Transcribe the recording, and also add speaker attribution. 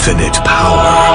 Speaker 1: infinite power.